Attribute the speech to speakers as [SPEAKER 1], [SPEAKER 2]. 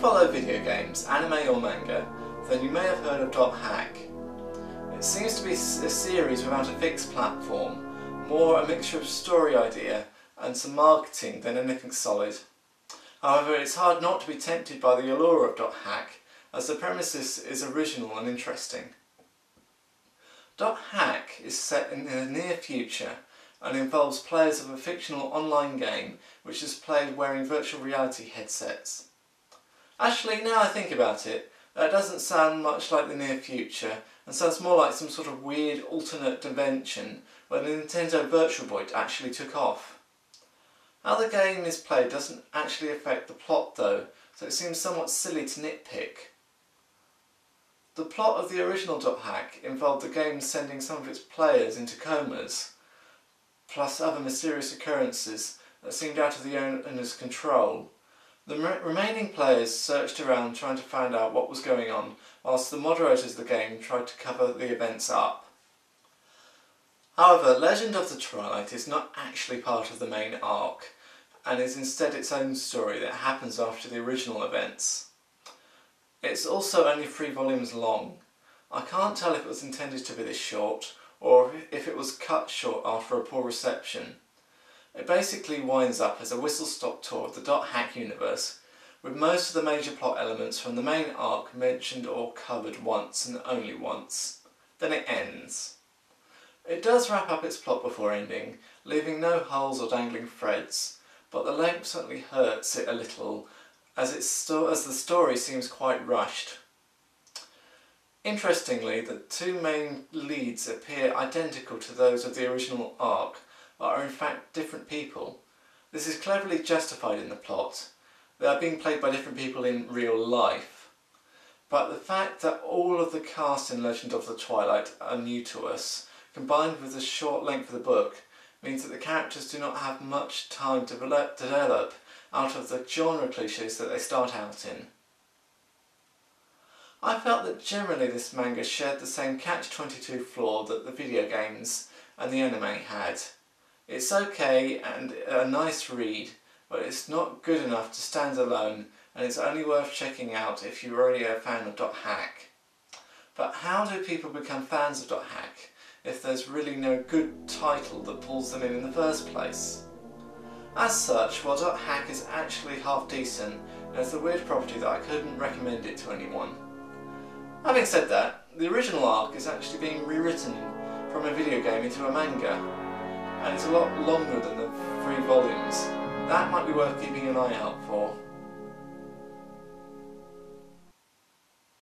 [SPEAKER 1] follow video games, anime or manga, then you may have heard of Dot Hack. It seems to be a series without a fixed platform, more a mixture of story idea and some marketing than anything solid. However, it's hard not to be tempted by the allure of Dot Hack, as the premises is original and interesting. Dot Hack is set in the near future and involves players of a fictional online game which is played wearing virtual reality headsets. Actually, now I think about it, that doesn't sound much like the near future and sounds more like some sort of weird alternate dimension where the Nintendo Virtual Boy actually took off. How the game is played doesn't actually affect the plot though, so it seems somewhat silly to nitpick. The plot of the original Dot Hack involved the game sending some of its players into comas, plus other mysterious occurrences that seemed out of the owner's control. The remaining players searched around trying to find out what was going on, whilst the moderators of the game tried to cover the events up. However, Legend of the Twilight is not actually part of the main arc, and is instead its own story that happens after the original events. It's also only three volumes long. I can't tell if it was intended to be this short, or if it was cut short after a poor reception. It basically winds up as a whistle-stop tour of the Dot Hack universe, with most of the major plot elements from the main arc mentioned or covered once and only once. Then it ends. It does wrap up its plot before ending, leaving no holes or dangling threads, but the length certainly hurts it a little, as, as the story seems quite rushed. Interestingly, the two main leads appear identical to those of the original arc, are in fact different people. This is cleverly justified in the plot. They are being played by different people in real life. But the fact that all of the cast in Legend of the Twilight are new to us, combined with the short length of the book, means that the characters do not have much time to develop out of the genre cliches that they start out in. I felt that generally this manga shared the same catch-22 flaw that the video games and the anime had. It's okay and a nice read, but it's not good enough to stand alone and it's only worth checking out if you're already a fan of Dot Hack. But how do people become fans of Dot Hack if there's really no good title that pulls them in in the first place? As such, while Dot Hack is actually half decent, it's a weird property that I couldn't recommend it to anyone. Having said that, the original arc is actually being rewritten from a video game into a manga, and it's a lot longer than the three volumes. That might be worth keeping an eye out for.